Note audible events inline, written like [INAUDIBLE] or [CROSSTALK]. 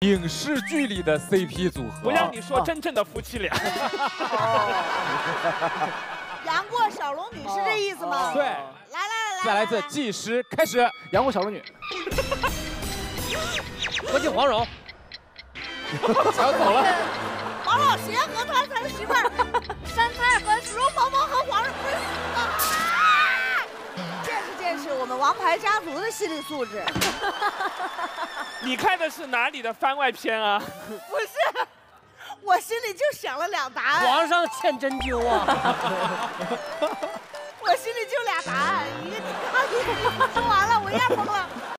影视剧里的 CP 组合。不让你说真正的夫妻俩。杨过小龙女是这意思吗？对，来来来来，再来一次计时开始。杨过小龙女，何静黄蓉，抢走了。王老邪和他他的媳妇儿 [LAUGHS] 山菜和容嬷嬷和皇上不是啊！见识见识我们王牌家族的心理素质。[LAUGHS] 你看的是哪里的番外篇啊？不是，我心里就想了两答案。皇上欠针灸啊！[LAUGHS] 我心里就俩答案，一个你刚你说完了，我一下懵了。